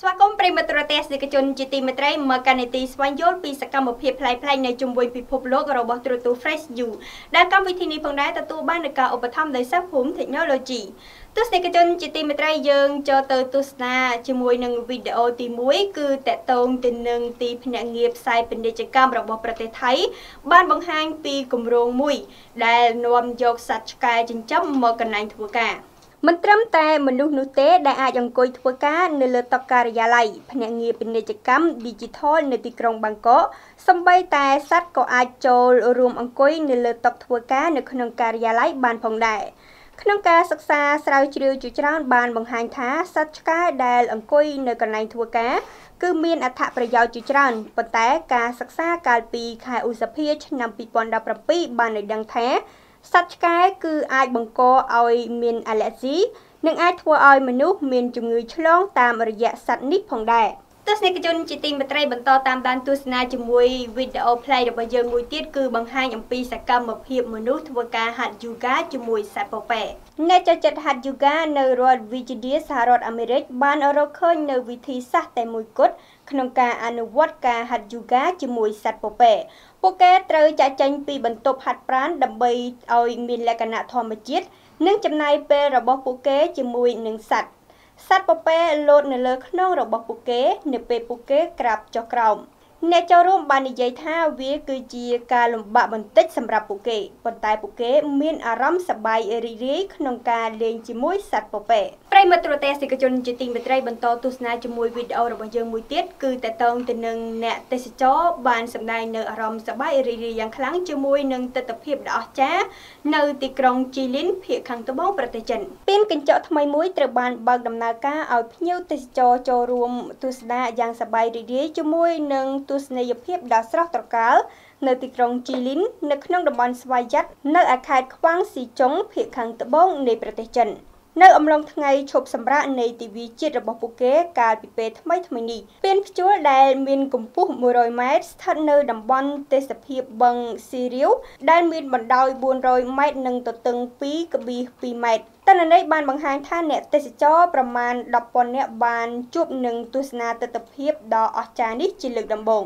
ស្វាគមន៍ប្រិមត្តរទេសនិកជនជាទីមេត្រីមកកាន់នីតិស្វែងយល់ពីសកម្មភាពផ្លែៗនៅជុំវិញពិភពលោករបស់ទូរទស្សន៍ Fresh You ដែលកម្មវិធីនេះផងដែរទទួលបាននូវការឧបត្ថម្ភដោយសិស្សភូមិ Technology ទស្សនិកជនជាទីមេត្រីយើងចូលទៅទស្សនាជាមួយនឹងវីដេអូទី1គឺតកតងទៅនឹងទីភ្នាក់ងារផ្សាយពាណិជ្ជកម្មរបស់ប្រទេសថៃ បានបង្ហាញពីគម្រោងមួយ ដែលនាំយកសត្វឆ្កែចិញ្ចឹមមកកន្លែងធ្វើការ មិនត្រឹមតែមនុស្សនោះទេដែលអាចអង្គុយធ្វើការនៅលើតុការិយាល័យភ្នាក់ងារពាណិជ្ជកម្ម Digital នៅទីក្រុងបាងកកសម្បីតែសត្វក៏អាចចូលរួមអង្គុយនៅលើតុធ្វើការនៅក្នុងការិយាល័យបានផងដែរក្នុងការសិក្សាស្រាវជ្រាវជាច្រើនបានបង្ហាញថាសត្វឆ្កែដែលអង្គុយនៅកន្លែងធ្វើការគឺមានអត្ថប្រយោជន៍ជាច្រើនប៉ុន្តែការសិក្សាកាលពីខែឧសភាឆ្នាំ2017បានឲ្យដឹងថា សត្វឆ្កែគឺអាចបង្កឲ្យមានអាឡែស៊ីនិងអាចធ្វើឲ្យមនុស្សមានជំងឺឆ្លងតាមរយៈសត្វនេះផងដែរ។ ទស្សនិកជនជាទីមេត្រីបន្តតាមដានទស្សនាជាមួយវីដេអូ play របស់យើងមួយទៀតគឺបង្ហាញអំពីសកម្មភាពមនុស្សធ្វើការហាត់យូហ្គាជាមួយសត្វពពែអ្នកចូលចិត្តហាត់យូហ្គានៅរដ្ឋ Virginia សហរដ្ឋអាមេរិកបានរកឃើញនៅវិធីសាស្ត្រតែមួយគត់ក្នុងការអនុវត្តការហាត់យូហ្គាជាមួយសត្វពពែពួកគេត្រូវចាក់ចេញពីបន្ទប់ហាត់ប្រាណដើម្បីឲ្យមានលក្ខណៈធម្មជាតិនិងចំណាយពេលរបស់ពួកគេជាមួយនឹងសត្វ សត្វពពែលោតនៅលើខ្នងរបស់ពួកគេ នៅពេលពួកគេក្រាបចុះក្រោម អ្នកចូលរួមបាននិយាយថាវាគឺជាការលំបាកបន្តិចសម្រាប់ពួកគេប៉ុន្តែពួកគេមានអារម្មណ៍សប្បាយរីករាយក្នុងការលេងជាមួយសត្វពពែប្រិមិត្តទស្សនិកជនជាទីមេត្រីបន្តទស្សនាជាមួយវីដេអូរបស់យើងមួយទៀតគឺតកតងទៅនឹងអ្នកទេសចរបានសម្ដែងនៅអារម្មណ៍សប្បាយរីករាយយ៉ាងខ្លាំងជាមួយនឹងទស្សនភាពដ៏អស្ចារ្យនៅទីក្រុងជីលីនភាគខាងត្បូងប្រទេសចិនពានកញ្ចក់ថ្មីមួយត្រូវបានបើកដំណើរការឲ្យភ្ញៀវទេសចរចូលរួមទស្សនាយ៉ាងសប្បាយរីករាយជាមួយនឹងទស្សនីយភាពដ៏ស្រស់ត្រកាលនៅទីក្រុងជីលីននៅក្នុងតំបន់ស្វយ័តនៅឯខេត្តខ្វាងស៊ីចុងភាគខាងត្បូងនៃប្រទេសចិន នៅអំឡុងថ្ងៃឈប់សម្រាកនៃទិវាជាតិរបស់ពួកគេកាលពីពេលថ្មីថ្មីនេះពៀនភ្ជួរដែលមានកម្ពស់100ម៉ែត្រស្ថិតនៅតំបន់ទេសភាពបឹងស៊ីរាវដែលមានបណ្ដោយ400ម៉ែត្រនិងទទឹង2.2ម៉ែត្រតនន័យបានបង្ហាញថាអ្នកទេសចរប្រមាណ10,000នាក់បានជួបនឹងទស្សនាទិដ្ឋភាពដ៏អស្ចារ្យនេះជាលើកដំបូង